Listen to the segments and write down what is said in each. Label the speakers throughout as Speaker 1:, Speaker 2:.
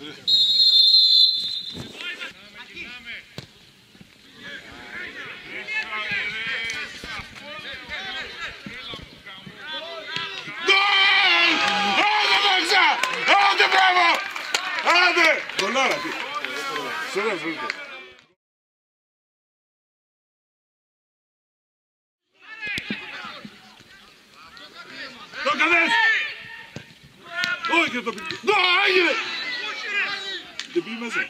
Speaker 1: Yeah. でどんなの？そ。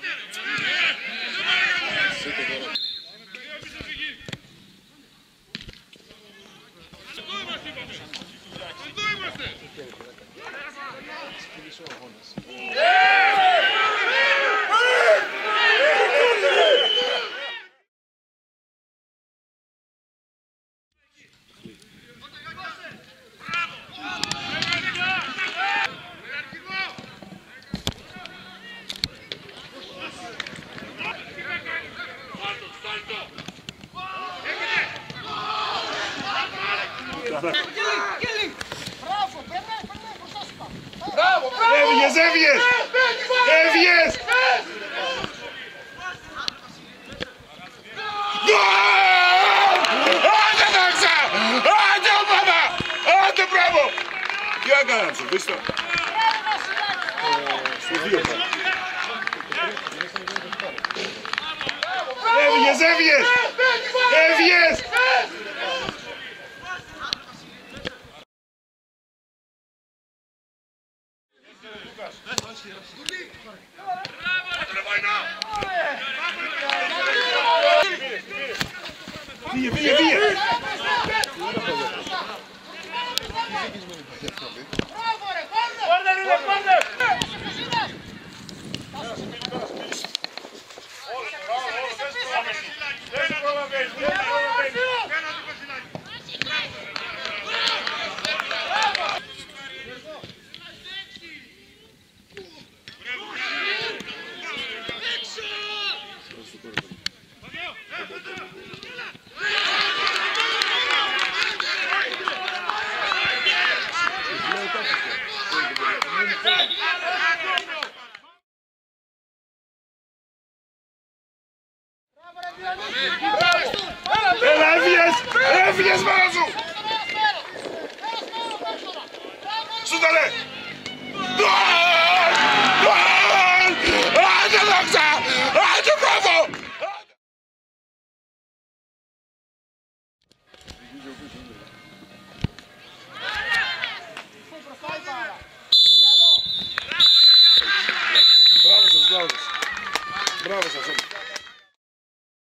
Speaker 1: Naksa! Hadi baba! Hadi bravo! Ja gadam se, wiesz co? Słowiłem pan. Ev yes, Πήγε, πήγε, πήγε. Μπράβο ρε, πάρτε! Πάρτε, Ev yes! Ev yes Marazu!